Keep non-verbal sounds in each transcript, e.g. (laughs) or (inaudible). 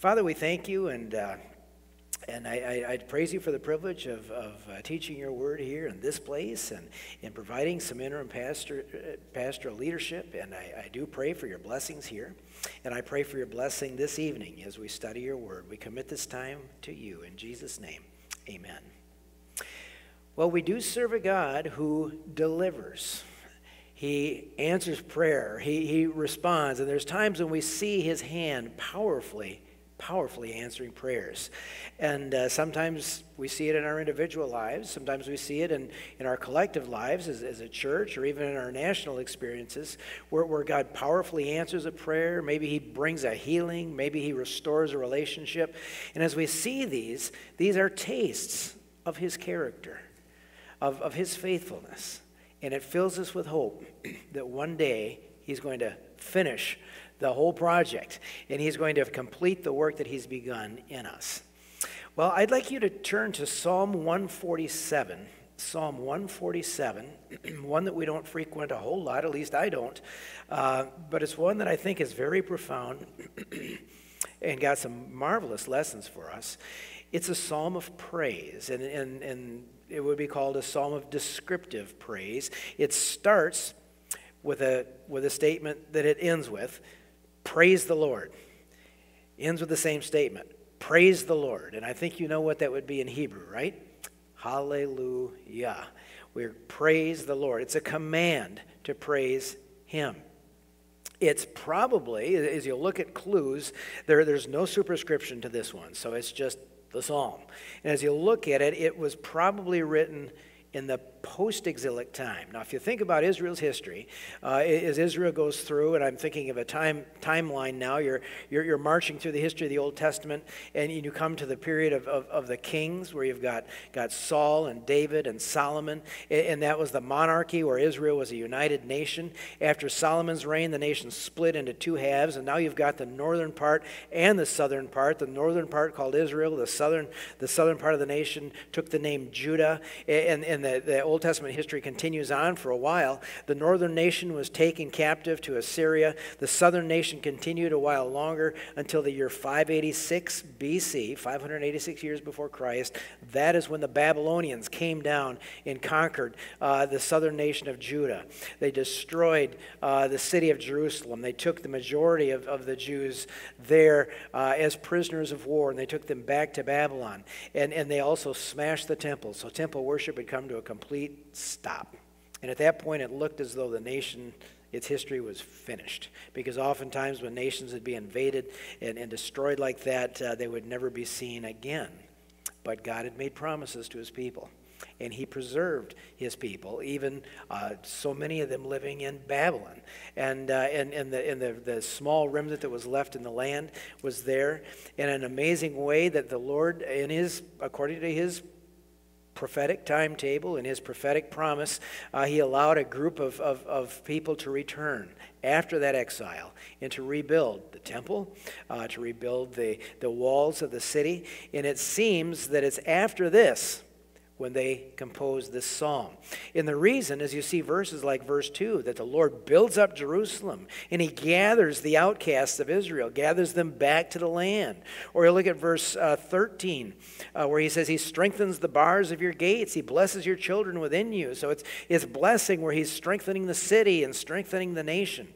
Father, we thank you and uh, and I, I, I, praise you for the privilege of, of uh, teaching your word here in this place and in providing some interim pastor, uh, pastoral leadership. And I, I do pray for your blessings here. And I pray for your blessing this evening as we study your word. We commit this time to you. In Jesus' name, amen. Well, we do serve a God who delivers. He answers prayer. He, he responds. And there's times when we see his hand powerfully powerfully answering prayers. And uh, sometimes we see it in our individual lives, sometimes we see it in, in our collective lives as, as a church, or even in our national experiences, where, where God powerfully answers a prayer. Maybe He brings a healing, maybe He restores a relationship. And as we see these, these are tastes of His character, of, of His faithfulness. And it fills us with hope (clears throat) that one day He's going to finish the whole project, and He's going to complete the work that He's begun in us. Well, I'd like you to turn to Psalm 147. Psalm 147, (clears throat) one that we don't frequent a whole lot, at least I don't, uh, but it's one that I think is very profound (clears throat) and got some marvelous lessons for us. It's a psalm of praise, and, and, and it would be called a psalm of descriptive praise. It starts with a, with a statement that it ends with Praise the Lord. Ends with the same statement. Praise the Lord. And I think you know what that would be in Hebrew, right? Hallelujah. We praise the Lord. It's a command to praise Him. It's probably, as you look at clues, there, there's no superscription to this one, so it's just the psalm. And as you look at it, it was probably written in the post exilic time. Now, if you think about Israel's history, uh, as Israel goes through, and I'm thinking of a time timeline now, you're, you're, you're, marching through the history of the Old Testament, and you come to the period of, of, of the kings, where you've got, got Saul and David and Solomon, and, and that was the monarchy where Israel was a united nation. After Solomon's reign, the nation split into two halves, and now you've got the northern part and the southern part. The northern part called Israel, the southern, the southern part of the nation took the name Judah, and, and the, the Old Testament history continues on for a while. The northern nation was taken captive to Assyria. The southern nation continued a while longer until the year 586 BC, 586 years before Christ. That is when the Babylonians came down and conquered uh, the southern nation of Judah. They destroyed uh, the city of Jerusalem. They took the majority of, of the Jews there uh, as prisoners of war, and they took them back to Babylon. And, and they also smashed the temple. So temple worship had come to a complete complete stop. And at that point, it looked as though the nation, its history was finished. Because oftentimes, when nations would be invaded and, and destroyed like that, uh, they would never be seen again. But God had made promises to his people. And he preserved his people, even uh, so many of them living in Babylon. And, uh, and, and, the, and the, the small remnant that was left in the land was there in an amazing way that the Lord, in his, according to his prophetic timetable, and his prophetic promise, uh, he allowed a group of, of, of, people to return after that exile and to rebuild the temple, uh, to rebuild the, the walls of the city. And it seems that it's after this when they composed this psalm. And the reason is you see verses like verse 2 that the Lord builds up Jerusalem and he gathers the outcasts of Israel, gathers them back to the land. Or you look at verse uh, 13 uh, where he says, He strengthens the bars of your gates, He blesses your children within you. So it's, it's blessing where He's strengthening the city and strengthening the nation.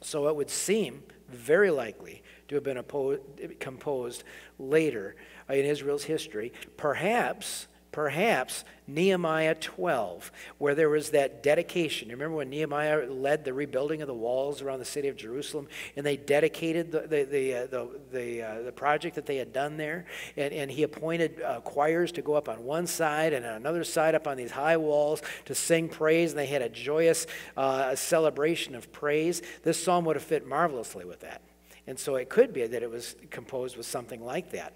So it would seem very likely to have been opposed, composed later in Israel's history. Perhaps, perhaps Nehemiah 12, where there was that dedication. Remember when Nehemiah led the rebuilding of the walls around the city of Jerusalem, and they dedicated the, the, the, uh, the, the, uh, the, project that they had done there, and, and he appointed uh, choirs to go up on one side and on another side up on these high walls to sing praise, and they had a joyous uh, celebration of praise. This psalm would have fit marvelously with that. And so it could be that it was composed with something like that.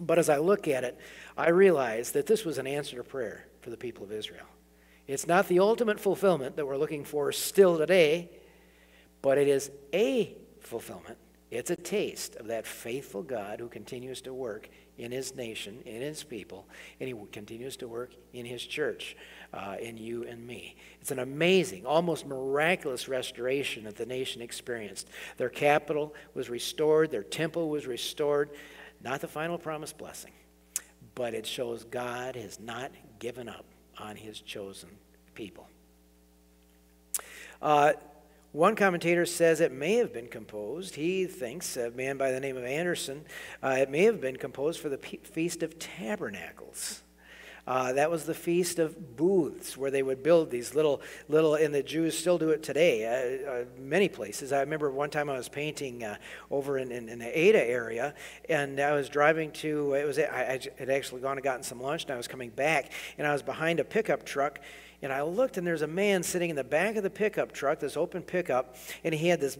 But as I look at it, I realize that this was an answer to prayer for the people of Israel. It's not the ultimate fulfillment that we're looking for still today, but it is a fulfillment It's a taste of that faithful God who continues to work in his nation, in his people, and he continues to work in his church, uh, in you and me. It's an amazing, almost miraculous restoration that the nation experienced. Their capital was restored, their temple was restored. Not the final promised blessing, but it shows God has not given up on his chosen people. Uh, one commentator says it may have been composed. He thinks, a man by the name of Anderson, uh, it may have been composed for the Feast of Tabernacles. Uh, that was the feast of booths where they would build these little, little, and the Jews still do it today, uh, uh, many places. I remember one time I was painting uh, over in, in, in, the Ada area, and I was driving to, it was, I, I had actually gone and gotten some lunch, and I was coming back, and I was behind a pickup truck, and I looked, and there's a man sitting in the back of the pickup truck, this open pickup, and he had this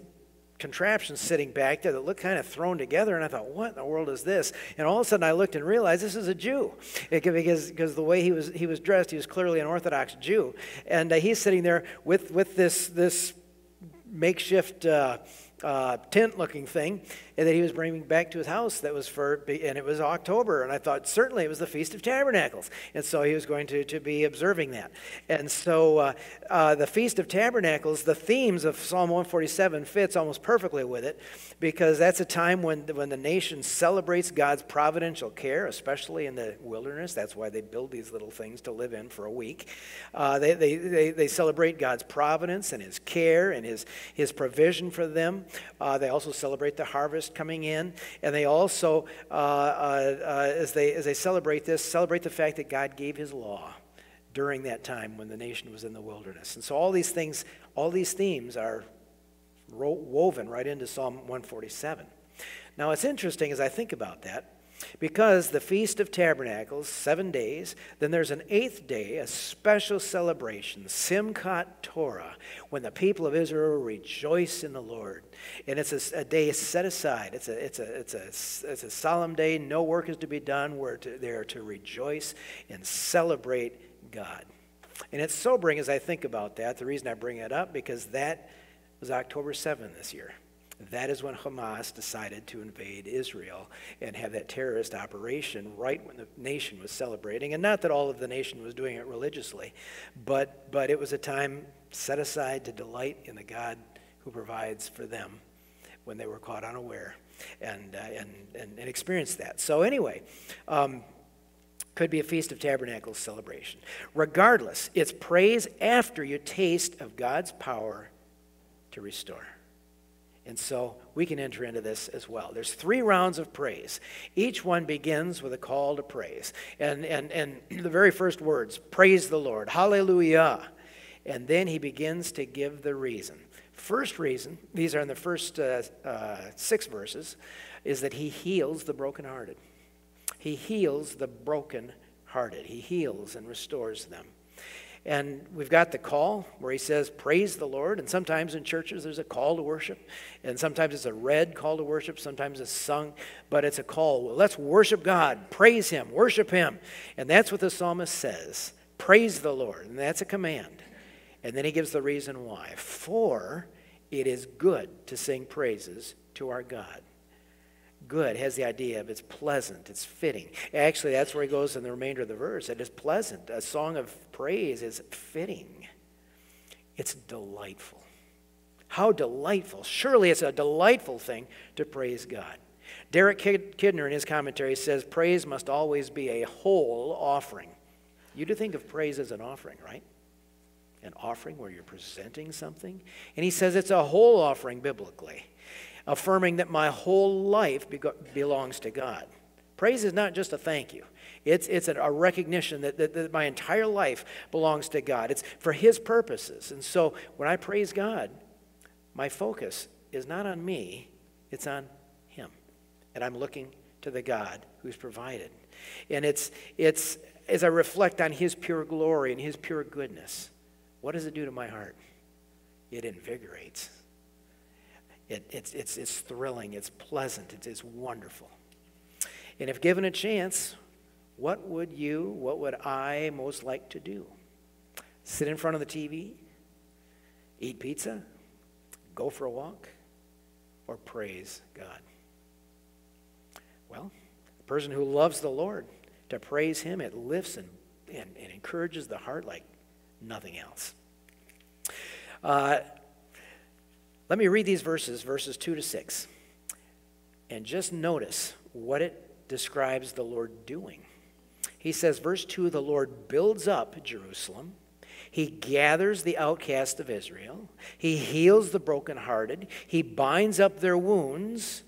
contraption sitting back there that looked kind of thrown together. And I thought, what in the world is this? And all of a sudden I looked and realized this is a Jew. It, because, because the way he was, he was dressed, he was clearly an Orthodox Jew. And uh, he's sitting there with, with this, this makeshift. Uh, uh, tent looking thing that he was bringing back to his house that was for and it was october and i thought certainly it was the feast of tabernacles and so he was going to, to be observing that. And so uh, uh, the feast of tabernacles the themes of psalm 147 fits almost perfectly with it because that's a time when, when the nation celebrates god's providential care especially in the wilderness. That's why they build these little things to live in for a week. Uh, they, they, they, they celebrate god's providence and his care and his, his provision for them. Uh, they also celebrate the harvest coming in, and they also, uh, uh, uh, as, they, as they celebrate this, celebrate the fact that God gave his law during that time when the nation was in the wilderness. And so all these things, all these themes are woven right into Psalm 147. Now, it's interesting as I think about that because the Feast of Tabernacles, seven days, then there's an eighth day, a special celebration, Simchat Torah, when the people of Israel rejoice in the Lord. And it's a, a day set aside. It's a, it's, a, it's, a, it's a solemn day. No work is to be done. We're to, there to rejoice and celebrate God. And it's sobering as I think about that. The reason I bring it up, because that was October 7th this year. That is when Hamas decided to invade Israel and have that terrorist operation right when the nation was celebrating. And not that all of the nation was doing it religiously, but, but it was a time set aside to delight in the God who provides for them when they were caught unaware and, uh, and, and, and experienced that. So, anyway, um, could be a Feast of Tabernacles celebration. Regardless, it's praise after you taste of God's power to restore. And so we can enter into this as well. There's three rounds of praise. Each one begins with a call to praise. And, and, and (clears throat) the very first words, praise the Lord, hallelujah. And then he begins to give the reason. First reason, these are in the first uh, uh, six verses, is that he heals the brokenhearted. He heals the brokenhearted. He heals and restores them. And we've got the call where he says, Praise the Lord. And sometimes in churches there's a call to worship. And sometimes it's a read call to worship. Sometimes it's sung, but it's a call. Well, let's worship God, praise Him, worship Him. And that's what the psalmist says Praise the Lord. And that's a command. And then he gives the reason why. For it is good to sing praises to our God good has the idea of it's pleasant, it's fitting. Actually, that's where he goes in the remainder of the verse. It is pleasant. A song of praise is fitting, it's delightful. How delightful. Surely it's a delightful thing to praise God. Derek Kidner, in his commentary, says praise must always be a whole offering. You do think of praise as an offering, right? An offering where you're presenting something. And he says it's a whole offering biblically affirming that my whole life belongs to God. Praise is not just a thank you. It's, it's a recognition that, that, that my entire life belongs to God. It's for His purposes. And so when I praise God, my focus is not on me, it's on Him. And I'm looking to the God who's provided. And it's, it's as I reflect on His pure glory and His pure goodness, what does it do to my heart? It invigorates. It, it's, it's, it's thrilling, it's pleasant, it's, it's wonderful. And if given a chance, what would you, what would I most like to do? Sit in front of the TV? Eat pizza? Go for a walk? or praise God? Well, a person who loves the Lord, to praise Him, it lifts and, and, and encourages the heart like nothing else. Uh, let me read these verses, verses 2 to 6, and just notice what it describes the Lord doing. He says, verse 2 the Lord builds up Jerusalem. He gathers the outcast of Israel. He heals the brokenhearted. He binds up their wounds.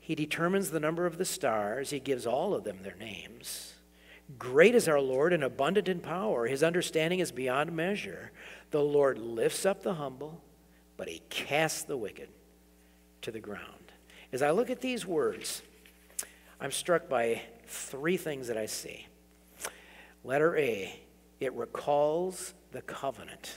He determines the number of the stars. He gives all of them their names. Great is our Lord and abundant in power. His understanding is beyond measure. The Lord lifts up the humble, but he casts the wicked to the ground. As I look at these words, I'm struck by three things that I see. Letter A, it recalls the covenant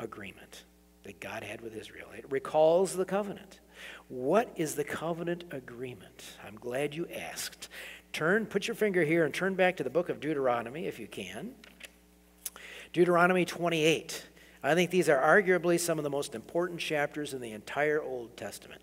agreement that God had with Israel. It recalls the covenant. What is the covenant agreement? I'm glad you asked. Turn, put your finger here and turn back to the book of Deuteronomy if you can. Deuteronomy 28. I think these are arguably some of the most important chapters in the entire Old Testament.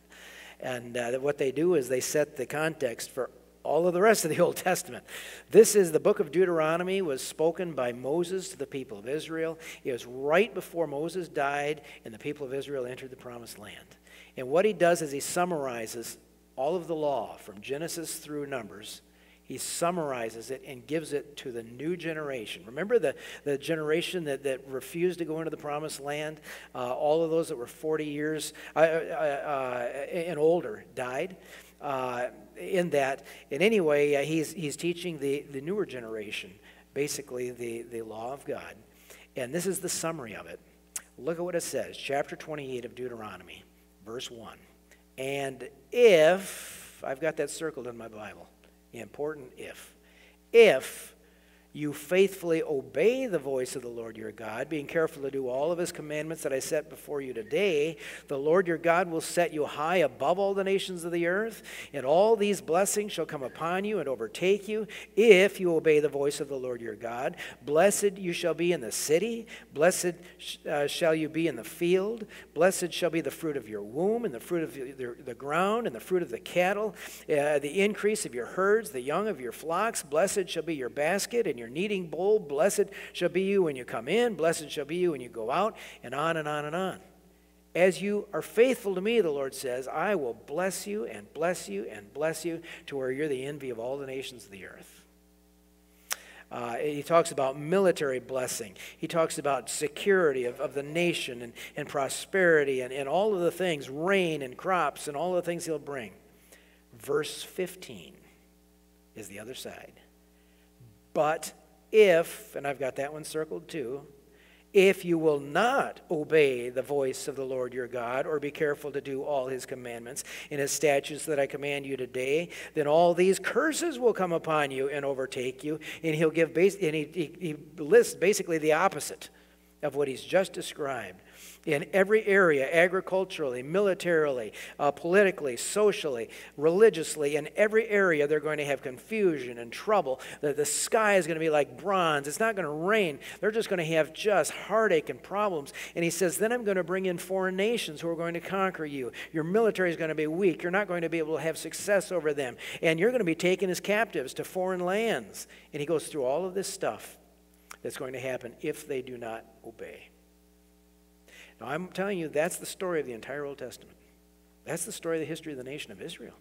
And uh, what they do is they set the context for all of the rest of the (laughs) Old Testament. This is the book of Deuteronomy was spoken by Moses to the people of Israel. It was right before Moses died and the people of Israel entered the promised land. And what he does is he summarizes all of the law from Genesis through Numbers he summarizes it and gives it to the new generation. Remember the, the generation that, that refused to go into the promised land? Uh, all of those that were 40 years uh, uh, uh and older died. Uh, in that, in any way, uh, he's, he's teaching the, the newer generation basically the, the law of God. And this is the summary of it. Look at what it says, chapter 28 of Deuteronomy, verse 1. And if, I've got that circled in my Bible important if. If you faithfully obey the voice of the Lord your God, being careful to do all of his commandments that I set before you today, the Lord your God will set you high above all the nations of the earth, and all these blessings shall come upon you and overtake you if you obey the voice of the Lord your God. Blessed you shall be in the city, blessed uh, shall you be in the field, blessed shall be the fruit of your womb, and the fruit of the, the ground, and the fruit of the cattle, uh, the increase of your herds, the young of your flocks. Blessed shall be your basket and your your kneading bowl. Blessed shall be you when you come in, blessed shall be you when you go out, and on and on and on. As you are faithful to me, the Lord says, I will bless you and bless you and bless you to where you're the envy of all the nations of the earth. Uh, he talks about military blessing. He talks about security of, of the nation and, and prosperity and, and all of the things, rain and crops and all the things he'll bring. Verse 15 is the other side. But if, and I've got that one circled too, if you will not obey the voice of the Lord your God, or be careful to do all his commandments and his statutes that I command you today, then all these curses will come upon you and overtake you. And he'll give, base, and he, he, he lists basically the opposite of what he's just described in every area agriculturally, militarily, uh, politically, socially, religiously. In every area, they're going to have confusion and trouble. The, the sky is going to be like bronze. It's not going to rain. They're just going to have just heartache and problems. And he says, Then I'm going to bring in foreign nations who are going to conquer you. Your military is going to be weak. You're not going to be able to have success over them. And you're going to be taken as captives to foreign lands. And he goes through all of this stuff that's going to happen if they do not obey. Now, I'm telling you, that's the story of the entire Old Testament. That's the story of the history of the nation of Israel.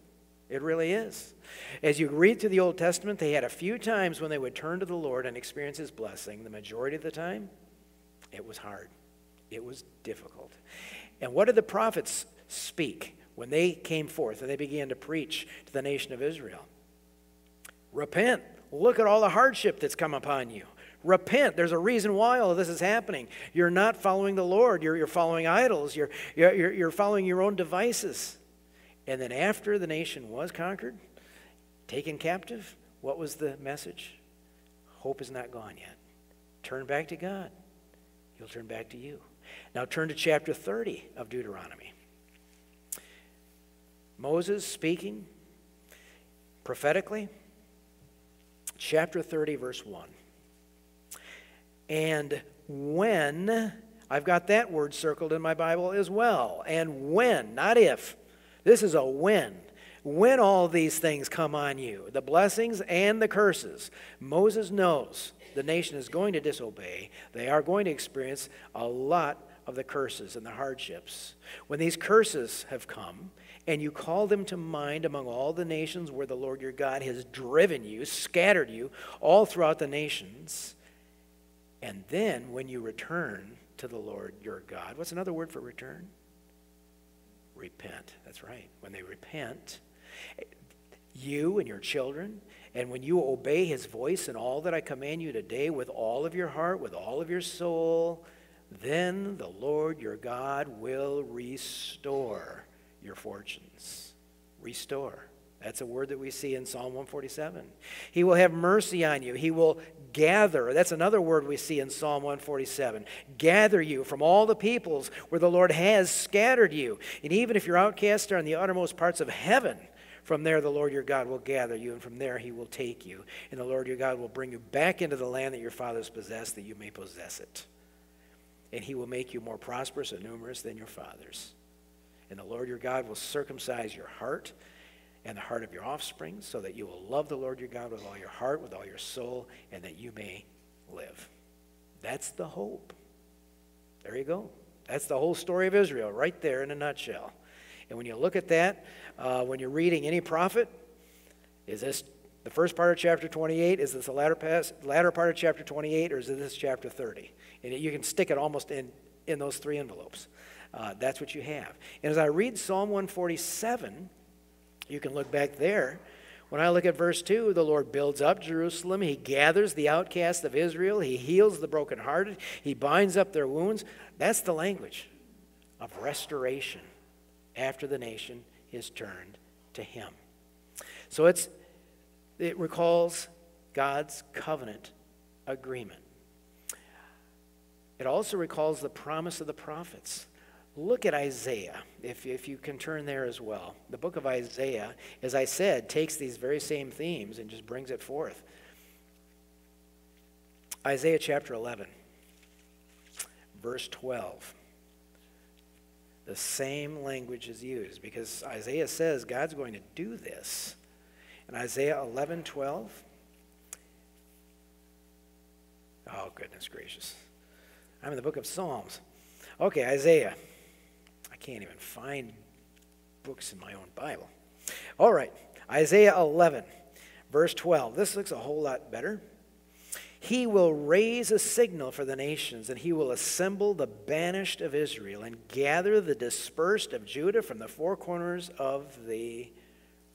It really is. As you read through the Old Testament, they had a few times when they would turn to the Lord and experience His blessing. The majority of the time, it was hard, it was difficult. And what did the prophets speak when they came forth and they began to preach to the nation of Israel? Repent. Look at all the hardship that's come upon you. Repent. There's a reason why all of this is happening. You're not following the Lord, you're, you're following idols, you're, you're, you're following your own devices. And then, after the nation was conquered, taken captive, what was the message? Hope is not gone yet. Turn back to God, He'll turn back to you. Now, turn to chapter 30 of Deuteronomy. Moses speaking prophetically, chapter 30, verse 1. And when, I've got that word circled in my Bible as well. And when, not if. This is a when. When all these things come on you, the blessings and the curses, Moses knows the nation is going to disobey. They are going to experience a lot of the curses and the hardships. When these curses have come, and you call them to mind among all the nations where the Lord your God has driven you, scattered you all throughout the nations, and then when you return to the Lord your God, what's another word for return? Repent. That's right. When they repent, you and your children, and when you obey his voice and all that I command you today with all of your heart, with all of your soul, then the Lord your God will restore your fortunes. Restore. That's a word that we see in Psalm 147. He will have mercy on you. He will gather. That's another word we see in Psalm 147. Gather you from all the peoples where the Lord has scattered you. And even if you're outcast are in the uttermost parts of heaven, from there, the Lord your God will gather you, and from there, he will take you. And the Lord your God will bring you back into the land that your fathers possessed, that you may possess it. And he will make you more prosperous and numerous than your fathers. And the Lord your God will circumcise your heart and the heart of your offspring, so that you will love the Lord your God with all your heart, with all your soul, and that you may live. That's the hope. There you go. That's the whole story of Israel, right there in a nutshell. And when you look at that, uh, when you're reading any prophet, is this the first part of chapter 28? Is this the latter, pass, latter part of chapter 28, or is this chapter 30? And you can stick it almost in, in those three envelopes. Uh, that's what you have. And as I read Psalm 147, you can look back there. When I look at verse 2, the Lord builds up Jerusalem. He gathers the outcast of Israel. He heals the brokenhearted. He binds up their wounds. That's the language of restoration after the nation is turned to him. So it's, it recalls God's covenant agreement. It also recalls the promise of the prophets. Look at Isaiah, if, if you can turn there as well. The book of Isaiah, as I said, takes these very same themes and just brings it forth. Isaiah chapter 11, verse 12 the same language is used because Isaiah says God's going to do this. In Isaiah 11 12, oh, goodness gracious. I'm in the book of Psalms. Okay, Isaiah. I can't even find books in my own Bible. All right, Isaiah 11, verse 12. This looks a whole lot better. He will raise a signal for the nations, and he will assemble the banished of Israel and gather the dispersed of Judah from the four corners of the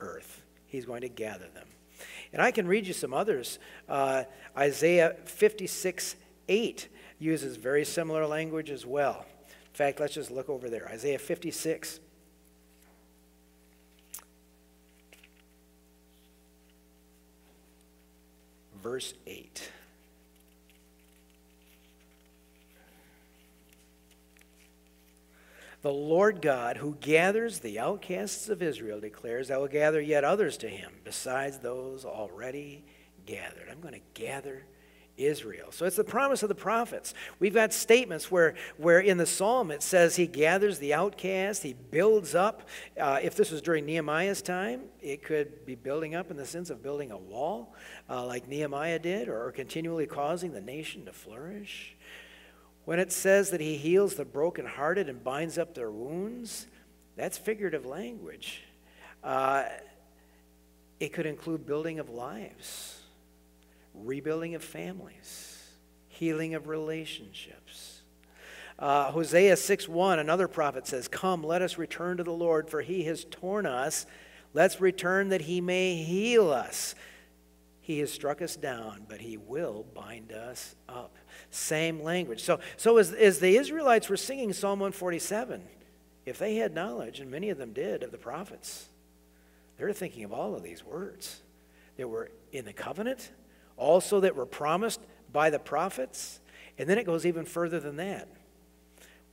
earth. He's going to gather them. And I can read you some others. Uh, Isaiah 56 8 uses very similar language as well. In fact, let's just look over there. Isaiah 56. Verse 8. The Lord God, who gathers the outcasts of Israel, declares, I will gather yet others to him, besides those already gathered. I'm going to gather Israel. So it's the promise of the prophets. We've got statements where, where in the psalm it says he gathers the outcast, he builds up. Uh, if this was during Nehemiah's time, it could be building up in the sense of building a wall, uh, like Nehemiah did, or, or continually causing the nation to flourish. When it says that he heals the brokenhearted and binds up their wounds, that's figurative language. Uh, it could include building of lives, rebuilding of families, healing of relationships. Uh, Hosea 6 1, another prophet says, Come, let us return to the Lord, for he has torn us. Let's return that he may heal us. He has struck us down, but he will bind us up. Same language. So, so as, as the Israelites were singing Psalm 147, if they had knowledge, and many of them did, of the prophets, they're thinking of all of these words that were in the covenant, also that were promised by the prophets. And then it goes even further than that.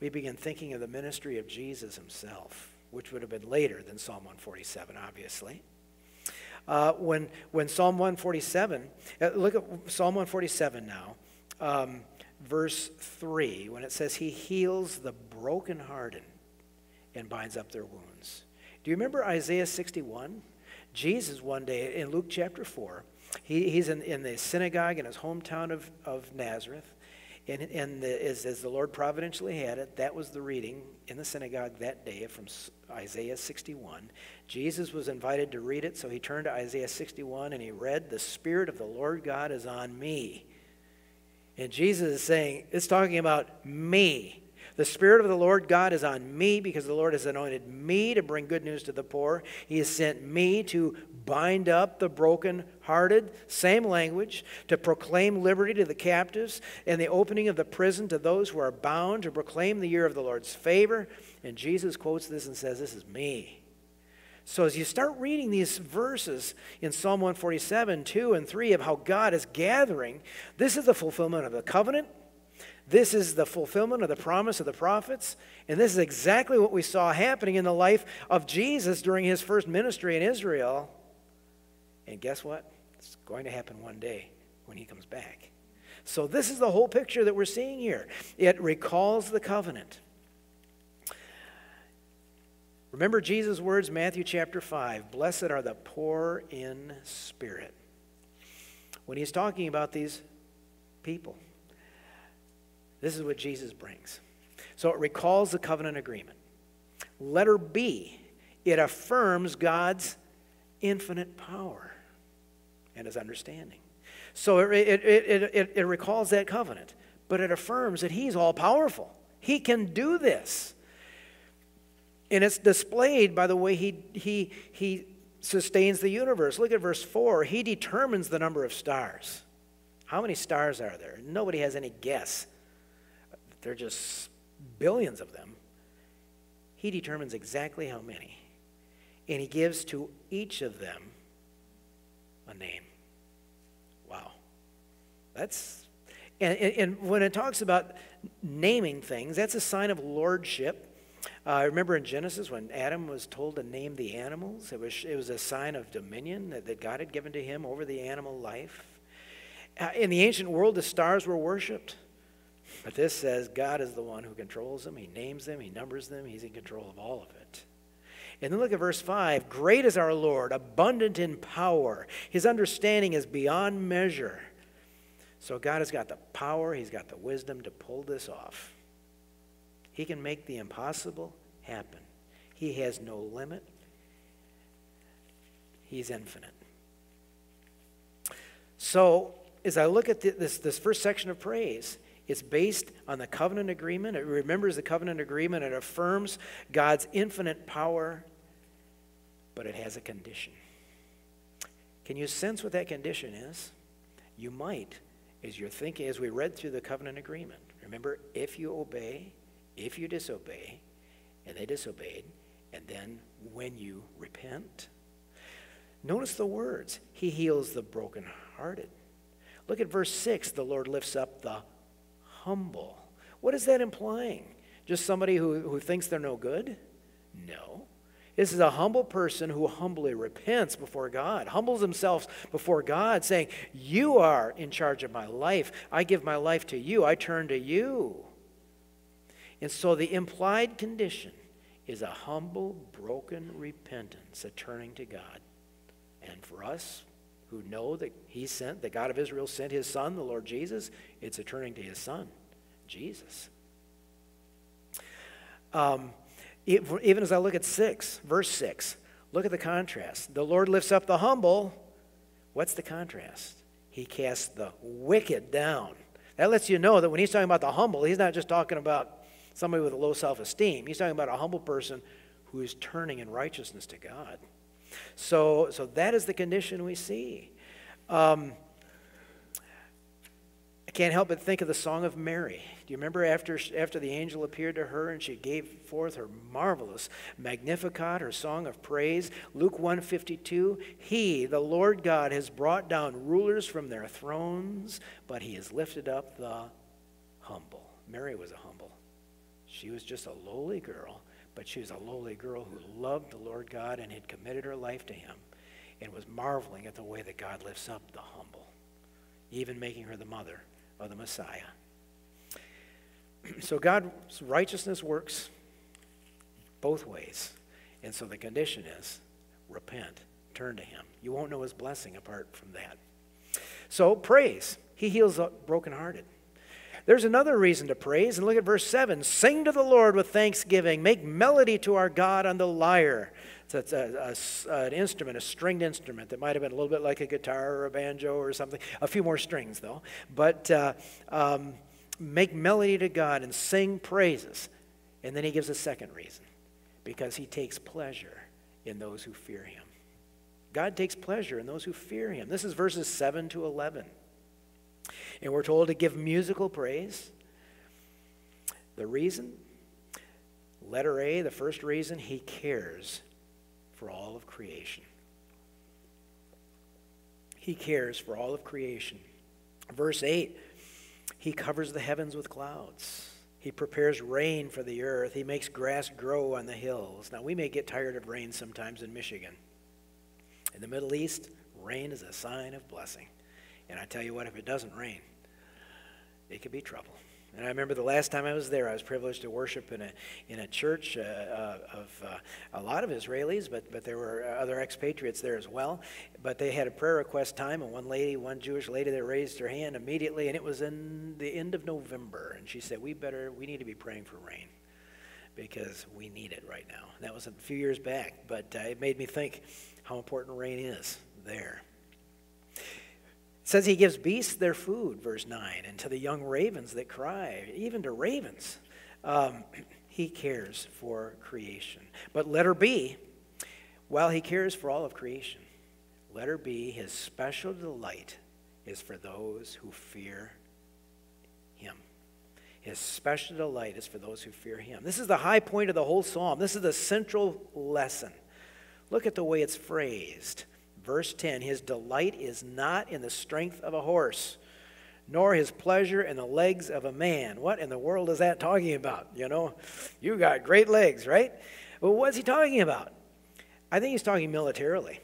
We begin thinking of the ministry of Jesus himself, which would have been later than Psalm 147, obviously. Uh, when, when Psalm 147, uh, look at Psalm 147 now, um, verse 3, when it says, He heals the brokenhearted and binds up their wounds. Do you remember Isaiah 61? Jesus, one day in Luke chapter 4, he, he's in, in the synagogue in his hometown of, of Nazareth. And, and the, as, as the Lord providentially had it, that was the reading in the synagogue that day from Isaiah 61. Jesus was invited to read it, so he turned to Isaiah 61 and he read, The Spirit of the Lord God is on me. And Jesus is saying, it's talking about me. The Spirit of the Lord God is on me because the Lord has anointed me to bring good news to the poor. He has sent me to bind up the broken-hearted, same language, to proclaim liberty to the captives and the opening of the prison to those who are bound, to proclaim the year of the Lord's favor. And Jesus quotes this and says, This is me. So as you start reading these verses in Psalm 147, 2 and 3 of how God is gathering, this is the fulfillment of the covenant this is the fulfillment of the promise of the prophets. And this is exactly what we saw happening in the life of Jesus during his first ministry in Israel. And guess what? It's going to happen one day when he comes back. So, this is the whole picture that we're seeing here. It recalls the covenant. Remember Jesus' words, Matthew chapter 5 Blessed are the poor in spirit. When he's talking about these people. This is what Jesus brings. So it recalls the covenant agreement. Letter B, it affirms God's infinite power and his understanding. So it, it, it, it, it recalls that covenant, but it affirms that he's all powerful. He can do this. And it's displayed by the way he, he, he sustains the universe. Look at verse 4. He determines the number of stars. How many stars are there? Nobody has any guess there are just billions of them. He determines exactly how many. And he gives to each of them a name. That's, and, and when it talks about naming things, that's a sign of lordship. Uh, I remember in Genesis when Adam was told to name the animals, it was, it was a sign of dominion that, that God had given to him over the animal life. Uh, in the ancient world, the stars were worshiped. But this says God is the one who controls them. He names them, He numbers them, He's in control of all of it. And then look at verse 5 Great is our Lord, abundant in power. His understanding is beyond measure. So God has got the power, He's got the wisdom to pull this off. He can make the impossible happen. He has no limit, He's infinite. So, as I look at this, this first section of praise, it's based on the covenant agreement. It remembers the covenant agreement. It affirms God's infinite power, but it has a condition. Can you sense what that condition is? You might, as you're thinking, as we read through the covenant agreement. Remember, if you obey, if you disobey, and they disobeyed, and then when you repent. Notice the words He heals the brokenhearted. Look at verse 6 the Lord lifts up the humble. What is that implying? Just somebody who, who thinks they're no good? No. This is a humble person who humbly repents before God, humbles himself before God, saying, You are in charge of my life. I give my life to you. I turn to you. And so the implied condition is a humble, broken repentance, a turning to God. And for us, who know that he sent, that God of Israel sent his son, the Lord Jesus, it's a turning to his son, Jesus. Um, even as I look at 6, verse 6, look at the contrast. The Lord lifts up the humble. What's the contrast? He casts the wicked down. That lets you know that when he's talking about the humble, he's not just talking about somebody with a low self esteem. He's talking about a humble person who is turning in righteousness to God. So, so that is the condition we see. Um, can't help but think of the Song of Mary. Do you remember after, after the angel appeared to her and she gave forth her marvelous Magnificat, her song of praise? Luke 152 He, the Lord God, has brought down rulers from their thrones, but he has lifted up the humble. Mary was a humble. She was just a lowly girl but she was a lowly girl who loved the Lord God and had committed her life to him and was marveling at the way that God lifts up the humble, even making her the mother of the Messiah. so God's righteousness works both ways. And so the condition is repent, turn to Him. You won't know His blessing apart from that. So praise. He heals the brokenhearted. There's another reason to praise, and look at verse 7 Sing to the Lord with thanksgiving, make melody to our God on the lyre. So it's a, a, an instrument, a stringed instrument that might have been a little bit like a guitar or a banjo or something. A few more strings, though. But uh, um, make melody to God and sing praises. And then he gives a second reason because he takes pleasure in those who fear him. God takes pleasure in those who fear him. This is verses 7 to 11. And we're told to give musical praise. The reason, letter A, the first reason, he cares for all of creation. He cares for all of creation. Verse 8, he covers the heavens with clouds. He prepares rain for the earth. He makes grass grow on the hills. Now, we may get tired of rain sometimes in Michigan. In the Middle East, rain is a sign of blessing. And I tell you what, if it doesn't rain, it could be trouble. And I remember the last time I was there, I was privileged to worship in a, in a church uh, uh, of uh, a lot of Israelis, but, but there were other expatriates there as well. But they had a prayer request time, and one lady, one Jewish lady, that raised her hand immediately, and it was in the end of November. And she said, We better, we need to be praying for rain because we need it right now. And that was a few years back, but uh, it made me think how important rain is there says he gives beasts their food, verse 9, and to the young ravens that cry, even to ravens. Um, (clears throat) he cares for creation. But let her be, while he cares for all of creation, let her be his special delight is for those who fear him. His special delight is for those who fear him. This is the high point of the whole psalm. This is the central lesson. Look at the way it's phrased. Verse 10 His delight is not in the strength of a horse, nor his pleasure in the legs of a man. What in the world is that talking about? You know, you got great legs, right? Well, what's he talking about? I think he's talking militarily.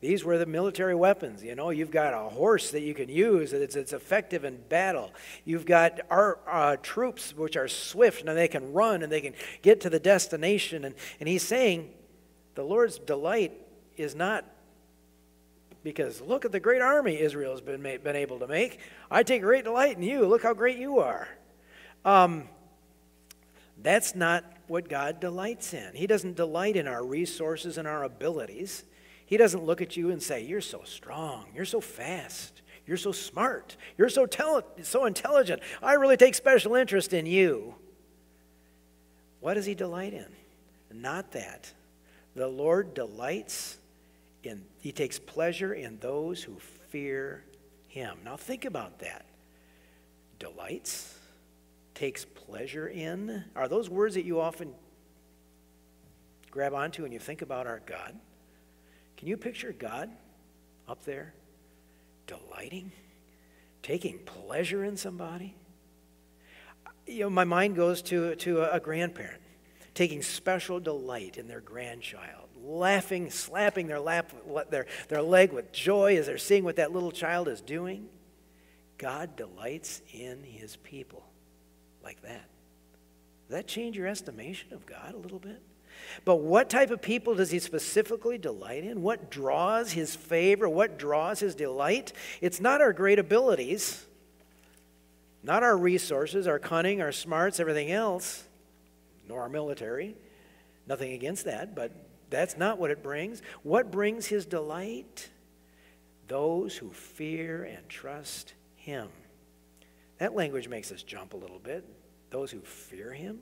These were the military weapons. You know, you've got a horse that you can use, it's, it's effective in battle. You've got our uh, troops, which are swift and they can run and they can get to the destination. And, and he's saying the Lord's delight is not because look at the great army Israel has been, been able to make. I take great delight in you. Look how great you are. Um, that's not what God delights in. He doesn't delight in our resources and our abilities. He doesn't look at you and say, You're so strong. You're so fast. You're so smart. You're so, so intelligent. I really take special interest in you. What does He delight in? Not that. The Lord delights in, he takes pleasure in those who fear him. Now think about that. Delights, takes pleasure in. Are those words that you often grab onto when you think about our God? Can you picture God up there delighting, taking pleasure in somebody? You know, my mind goes to, to a grandparent taking special delight in their grandchild laughing, slapping their, lap, their, their leg with joy as they're seeing what that little child is doing. God delights in his people like that. Does that change your estimation of God a little bit? But what type of people does he specifically delight in? What draws his favor? What draws his delight? It's not our great abilities, not our resources, our cunning, our smarts, everything else, nor our military. Nothing against that, but that's not what it brings. What brings his delight? Those who fear and trust him. That language makes us jump a little bit. Those who fear him?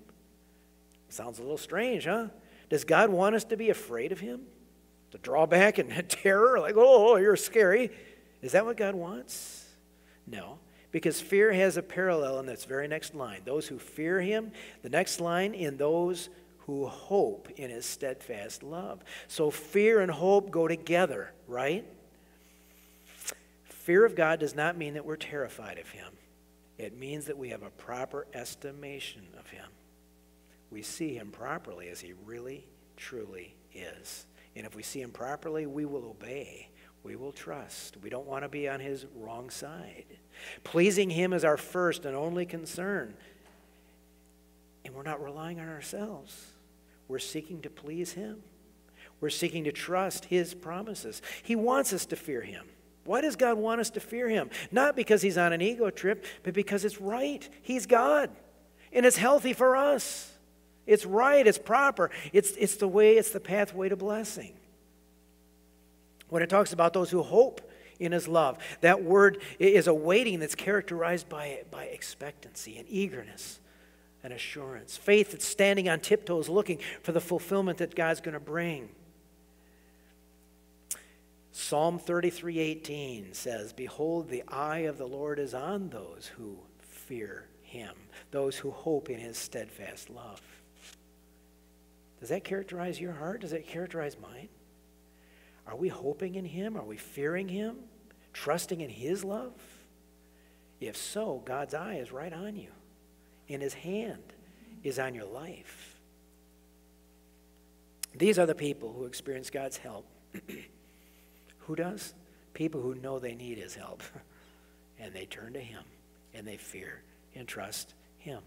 Sounds a little strange, huh? Does God want us to be afraid of him? To draw back in (laughs) terror? Like, oh, you're scary. Is that what God wants? No, because fear has a parallel in this very next line. Those who fear him, the next line, in those who hope in his steadfast love. So fear and hope go together, right? Fear of God does not mean that we're terrified of him. It means that we have a proper estimation of him. We see him properly as he really, truly is. And if we see him properly, we will obey. We will trust. We don't want to be on his wrong side. Pleasing him is our first and only concern. And we're not relying on ourselves. We're seeking to please Him. We're seeking to trust His promises. He wants us to fear Him. Why does God want us to fear Him? Not because He's on an ego trip, but because it's right. He's God. And it's healthy for us. It's right, it's proper. It's, it's the way, it's the pathway to blessing. When it talks about those who hope in his love, that word is a waiting that's characterized by, by expectancy and eagerness and assurance. Faith that's standing on tiptoes looking for the fulfillment that God's going to bring. Psalm 33:18 says, "Behold, the eye of the Lord is on those who fear him, those who hope in his steadfast love." Does that characterize your heart? Does that characterize mine? Are we hoping in him? Are we fearing him? Trusting in his love? If so, God's eye is right on you, and his hand is on your life. These are the people who experience God's help. (clears throat) who does? People who know they need his help. (laughs) and they turn to him, and they fear and trust him.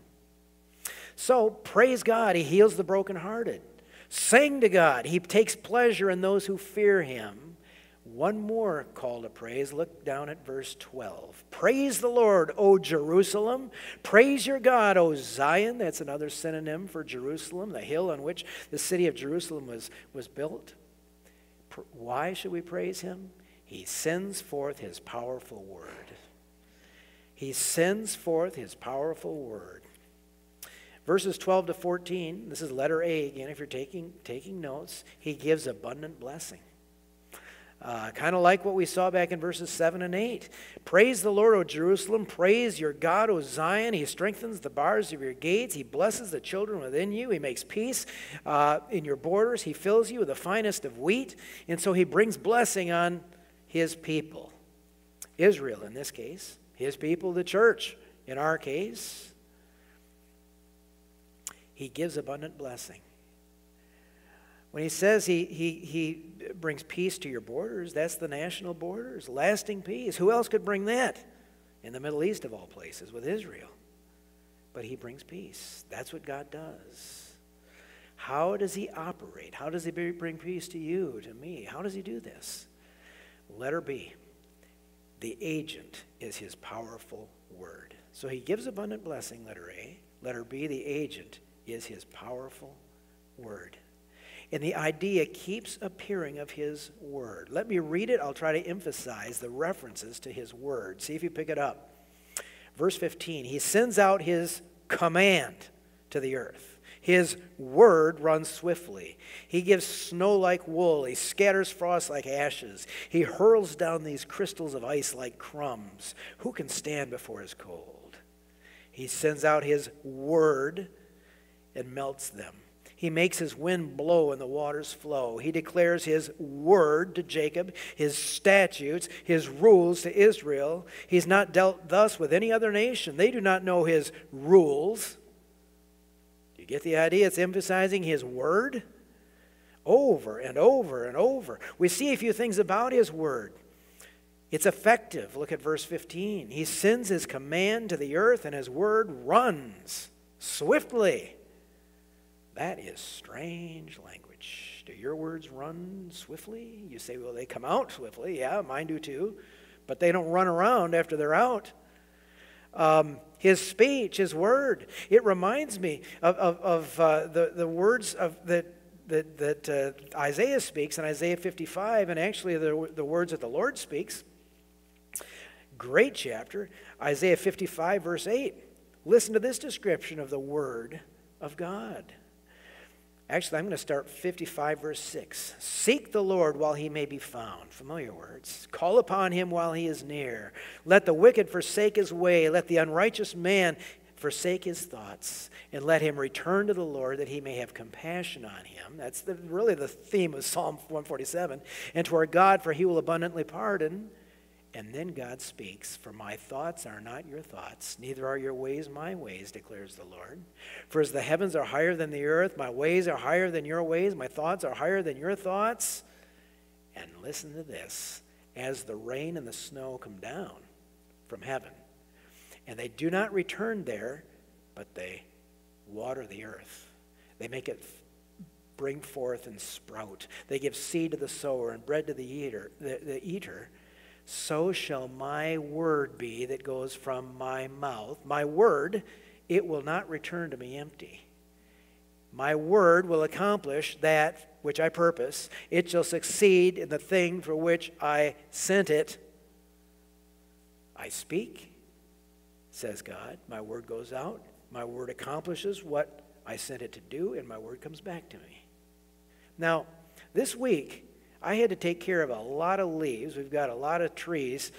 So, praise God, he heals the brokenhearted. Sing to God, he takes pleasure in those who fear him. One more call to praise. Look down at verse 12. Praise the Lord, O Jerusalem. Praise your God, O Zion. That's another synonym for Jerusalem, the hill on which the city of Jerusalem was, was built. Why should we praise him? He sends forth his powerful word. He sends forth his powerful word. Verses 12 to 14, this is letter A again, if you're taking, taking notes, he gives abundant blessing. Uh, kind of like what we saw back in verses 7 and 8. Praise the Lord, O Jerusalem. Praise your God, O Zion. He strengthens the bars of your gates. He blesses the children within you. He makes peace uh, in your borders. He fills you with the finest of wheat. And so he brings blessing on his people. Israel, in this case. His people, the church, in our case. He gives abundant blessing. When he says he, he, he brings peace to your borders, that's the national borders, lasting peace. Who else could bring that? In the Middle East, of all places, with Israel. But he brings peace. That's what God does. How does he operate? How does he bring peace to you, to me? How does he do this? Letter B. The agent is his powerful word. So he gives abundant blessing, letter A. Letter B, the agent is his powerful word. And the idea keeps appearing of his word. Let me read it. I'll try to emphasize the references to his word. See if you pick it up. Verse 15 He sends out his command to the earth. His word runs swiftly. He gives snow like wool. He scatters frost like ashes. He hurls down these crystals of ice like crumbs. Who can stand before his cold? He sends out his word and melts them. He makes his wind blow and the waters flow. He declares his word to Jacob, his statutes, his rules to Israel. He's not dealt thus with any other nation. They do not know his rules. You get the idea? It's emphasizing his word over and over and over. We see a few things about his word. It's effective. Look at verse 15. He sends his command to the earth, and his word runs swiftly. That is strange language. Do your words run swiftly? You say, well, they come out swiftly. Yeah, mine do too. But they don't run around after they're out. Um, his speech, his word, it reminds me of, of, of uh, the, the words of that, that, that uh, Isaiah speaks in Isaiah 55, and actually the, the words that the Lord speaks. Great chapter, Isaiah 55, verse 8. Listen to this description of the word of God. Actually, I'm going to start 55, verse 6. Seek the Lord while he may be found. Familiar words. Call upon him while he is near. Let the wicked forsake his way. Let the unrighteous man forsake his thoughts. And let him return to the Lord that he may have compassion on him. That's the, really the theme of Psalm 147. And to our God, for he will abundantly pardon and then God speaks, For my thoughts are not your thoughts, neither are your ways my ways, declares the Lord. For as the heavens are higher than the earth, my ways are higher than your ways, my thoughts are higher than your thoughts. And listen to this as the rain and the snow come down from heaven, and they do not return there, but they water the earth, they make it bring forth and sprout. They give seed to the sower and bread to the eater, the, the eater. So shall my word be that goes from my mouth. My word, it will not return to me empty. My word will accomplish that which I purpose. It shall succeed in the thing for which I sent it. I speak, says God. My word goes out. My word accomplishes what I sent it to do, and my word comes back to me. Now, this week, I had to take care of a lot of leaves. We've got a lot of trees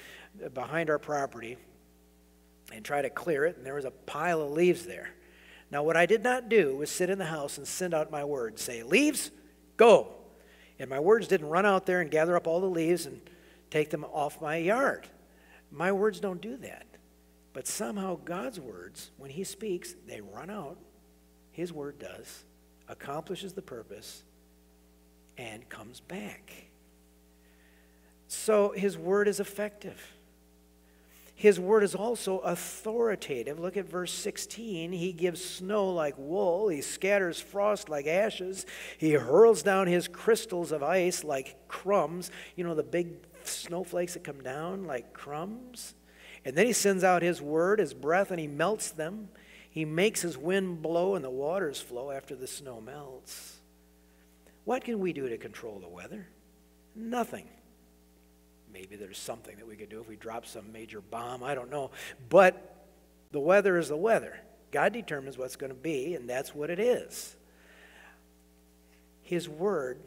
behind our property and try to clear it, and there was a pile of leaves there. Now, what I did not do was sit in the house and send out my word, say, Leaves, go. And my words didn't run out there and gather up all the leaves and take them off my yard. My words don't do that. But somehow God's words, when He speaks, they run out. His word does, accomplishes the purpose, and comes back. So His word is effective. His word is also authoritative. Look at verse 16. He gives snow like wool, he scatters frost like ashes, he hurls down his crystals of ice like crumbs. You know, the big snowflakes that come down like crumbs? And then he sends out his word, his breath, and he melts them. He makes his wind blow and the waters flow after the snow melts. What can we do to control the weather? Nothing. Maybe there's something that we could do if we drop some major bomb. I don't know. But the weather is the weather. God determines what's going to be, and that's what it is. His word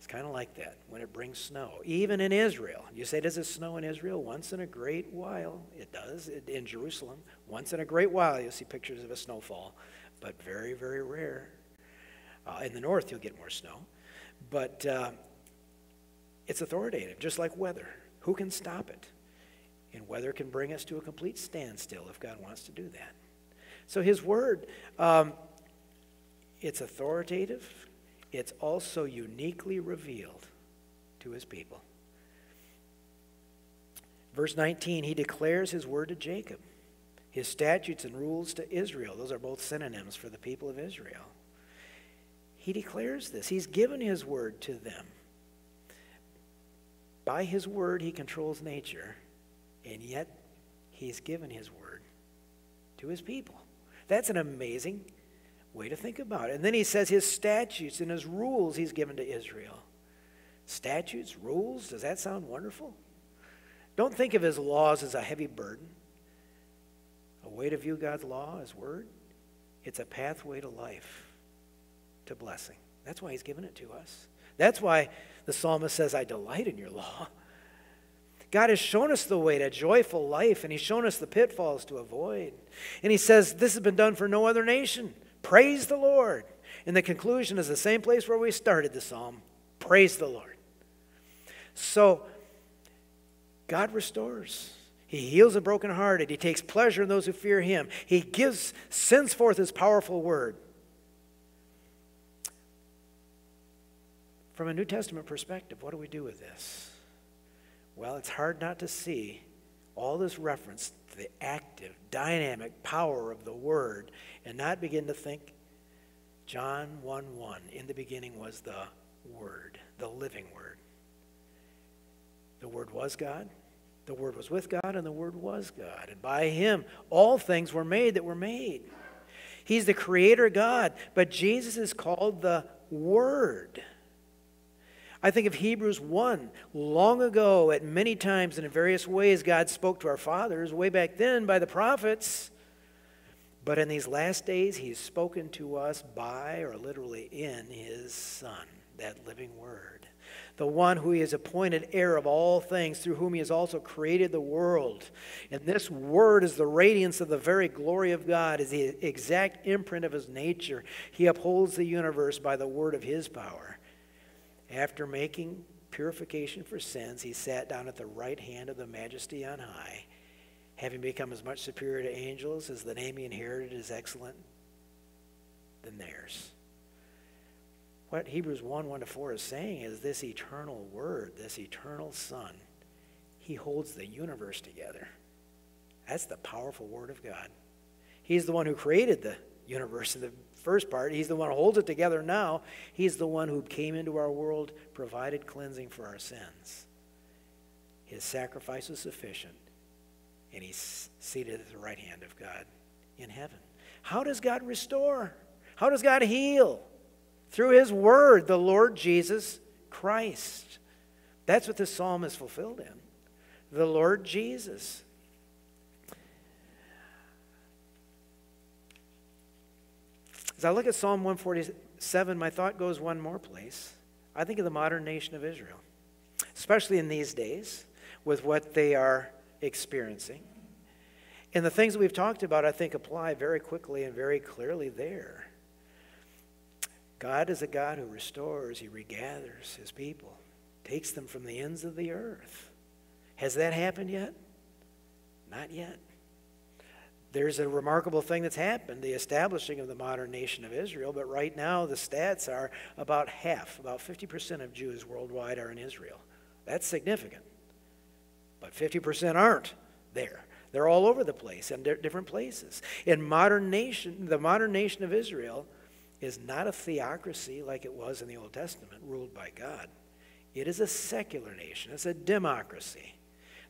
is kind of like that when it brings snow. Even in Israel. You say, does it snow in Israel? Once in a great while. It does. In Jerusalem. Once in a great while, you'll see pictures of a snowfall, but very, very rare. Uh, in the north, you'll get more snow. But uh, it's authoritative, just like weather. Who can stop it? And weather can bring us to a complete standstill if God wants to do that. So his word, um, it's authoritative it's also uniquely revealed to his people. Verse 19, he declares his word to Jacob, his statutes and rules to Israel. Those are both synonyms for the people of Israel. He declares this. He's given his word to them. By his word, he controls nature, and yet he's given his word to his people. That's an amazing Way to think about it. And then he says his statutes and his rules he's given to Israel. Statutes, rules, does that sound wonderful? Don't think of his laws as a heavy burden. A way to view God's law, his word, it's a pathway to life, to blessing. That's why he's given it to us. That's why the psalmist says, I delight in your law. God has shown us the way to joyful life, and He's shown us the pitfalls to avoid. And He says, This has been done for no other nation. Praise the Lord. And the conclusion is the same place where we started the psalm praise the Lord. So, God restores. He heals the brokenhearted. He takes pleasure in those who fear him. He gives, sends forth his powerful word. From a New Testament perspective, what do we do with this? Well, it's hard not to see all this reference to the active, dynamic power of the Word and not begin to think John 1 1. In the beginning was the Word, the living Word. The Word was God. The Word was with God, and the Word was God. And by Him, all things were made that were made. He's the Creator God, but Jesus is called the Word. I think of Hebrews 1. Long ago, at many times and in various ways, God spoke to our fathers way back then by the prophets. But in these last days, He's spoken to us by, or literally in, His Son, that living Word. The one who He has appointed heir of all things, through whom He has also created the world. And this Word is the radiance of the very glory of God, is the exact imprint of His nature. He upholds the universe by the Word of His power. After making purification for sins, he sat down at the right hand of the majesty on high, having become as much superior to angels as the name he inherited is excellent than theirs. What Hebrews 1 1 to 4 is saying is this eternal word, this eternal Son, he holds the universe together. That's the powerful word of God. He's the one who created the universe the first part. He's the one who holds it together now. He's the one who came into our world, provided cleansing for our sins. His sacrifice was sufficient, and he's seated at the right hand of God in heaven. How does God restore? How does God heal? Through his word, the Lord Jesus Christ. That's what this psalm is fulfilled in. The Lord Jesus. As I look at Psalm 147, my thought goes one more place. I think of the modern nation of Israel, especially in these days with what they are experiencing. And the things that we've talked about, I think, apply very quickly and very clearly there. God is a God who restores, He regathers His people, takes them from the ends of the earth. Has that happened yet? Not yet. There's a remarkable thing that's happened the establishing of the modern nation of Israel, but right now the stats are about half, about 50% of Jews worldwide are in Israel. That's significant. But 50% aren't there. They're all over the place in different places. In modern nation, the modern nation of Israel is not a theocracy like it was in the Old Testament, ruled by God. It is a secular nation. It's a democracy.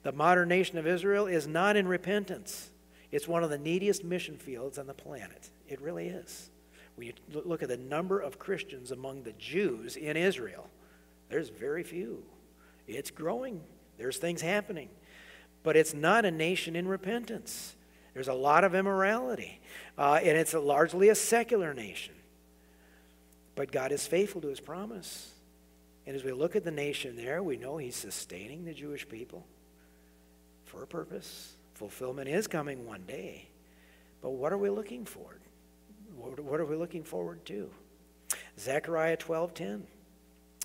The modern nation of Israel is not in repentance. It's one of the neediest mission fields on the planet. It really is. When you look at the number of Christians among the Jews in Israel, there's very few. It's growing, there's things happening. But it's not a nation in repentance. There's a lot of immorality, uh, and it's a largely a secular nation. But God is faithful to his promise. And as we look at the nation there, we know he's sustaining the Jewish people for a purpose. Fulfillment is coming one day. But what are we looking for? What are we looking forward to? Zechariah 12:10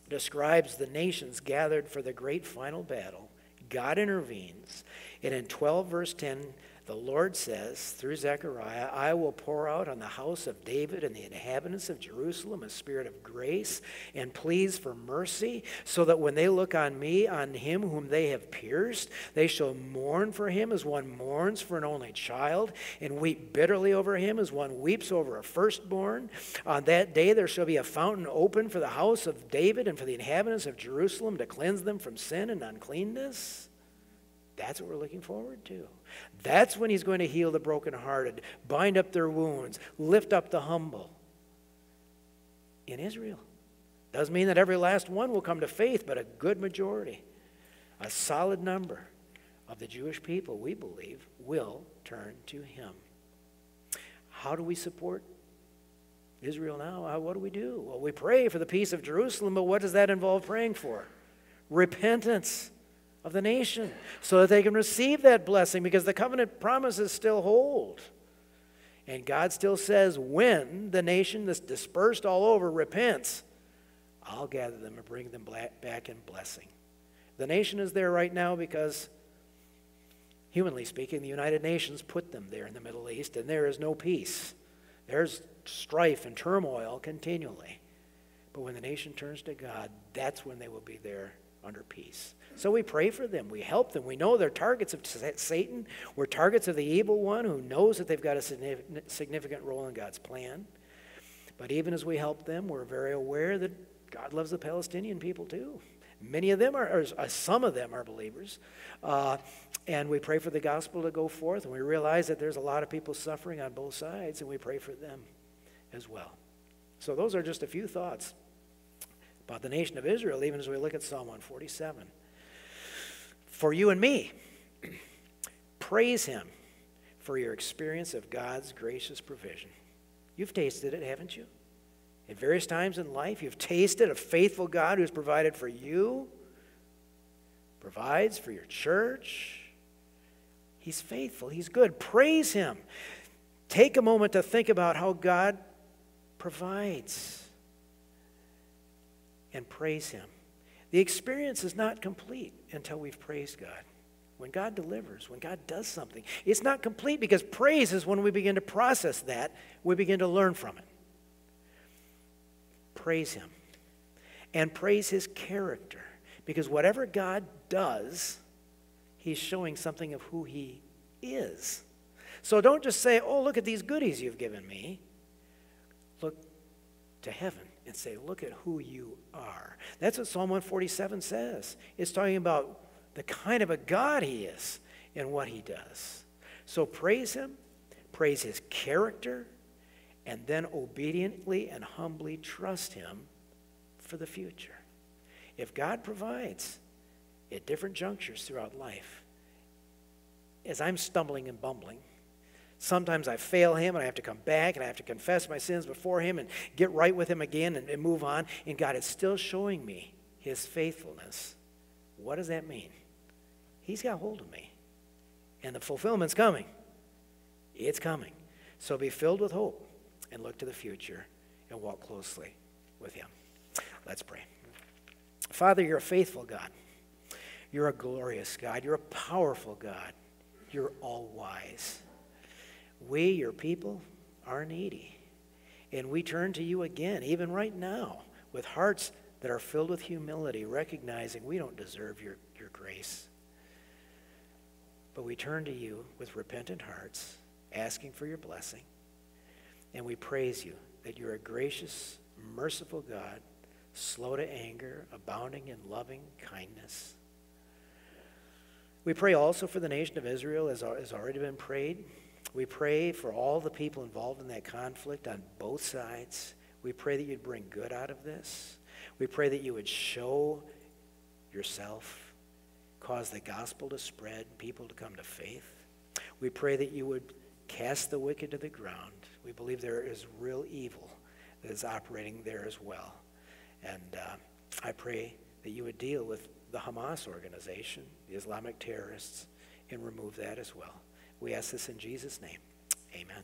describes the nations gathered for the great final battle. God intervenes, and in 12 verse 10 the Lord says through Zechariah, I will pour out on the house of David and the inhabitants of Jerusalem a spirit of grace and pleas for mercy, so that when they look on me, on him whom they have pierced, they shall mourn for him as one mourns for an only child, and weep bitterly over him as one weeps over a firstborn. On that day there shall be a fountain open for the house of David and for the inhabitants of Jerusalem to cleanse them from sin and uncleanness. That's what we're looking forward to. That's when he's going to heal the brokenhearted, bind up their wounds, lift up the humble. In Israel. Doesn't mean that every last one will come to faith, but a good majority, a solid number of the Jewish people, we believe, will turn to him. How do we support Israel now? What do we do? Well, we pray for the peace of Jerusalem, but what does that involve praying for? Repentance of the nation so that they can receive that blessing because the covenant promises still hold. And God still says, when the nation that's dispersed all over repents, I'll gather them and bring them back in blessing. The nation is there right now because, humanly speaking, the United Nations put them there in the Middle East, and there is no peace. There's strife and turmoil continually. But when the nation turns to God, that's when they will be there under peace. So we pray for them. We help them. We know they're targets of Satan. We're targets of the evil one who knows that they've got a significant role in God's plan. But even as we help them, we're very aware that God loves the Palestinian people too. Many of them are, or uh, some of them are believers. Uh, and we pray for the gospel to go forth. And we realize that there's a lot of people suffering on both sides, and we pray for them as well. So those are just a few thoughts about the nation of Israel, even as we look at Psalm 147 for you and me. (clears throat) Praise Him for your experience of God's gracious provision. You've tasted it, haven't you? At various times in life, you've tasted a faithful God who's provided for you, provides for your church. He's faithful, He's good. Praise Him. Take a moment to think about how God provides and praise Him. The experience is not complete until we've praised God. When God delivers, when God does something, it's not complete because praise is when we begin to process that, we begin to learn from it. Praise Him and praise His character because whatever God does, He's showing something of who He is. So don't just say, oh, look at these goodies you've given me. look to heaven and say, Look at who you are. That's what Psalm 147 says. It's talking about the kind of a God he is and what he does. So praise him, praise his character, and then obediently and humbly trust him for the future. If God provides at different junctures throughout life, as I'm stumbling and bumbling, Sometimes I fail him and I have to come back and I have to confess my sins before him and get right with him again and, and, move on. And God is still showing me his faithfulness. What does that mean? He's got hold of me. And the fulfillment's coming. It's coming. So be filled with hope and look to the future and walk closely with him. Let's pray. Father, you're a faithful God. You're a glorious God. You're a powerful God. You're all wise. We, your people, are needy. And we turn to you again, even right now, with hearts that are filled with humility, recognizing we don't deserve your, your grace. But we turn to you with repentant hearts, asking for your blessing. And we praise you that you're a gracious, merciful God, slow to anger, abounding in loving kindness. We pray also for the nation of Israel, as has already been prayed. We pray for all the people involved in that conflict on both sides. We pray that you'd bring good out of this. We pray that you would show yourself, cause the gospel to spread, people to come to faith. We pray that you would cast the wicked to the ground. We believe there is real evil that is operating there as well. And uh, I pray that you would deal with the Hamas organization, the Islamic terrorists, and remove that as well. We ask this in Jesus' name. Amen.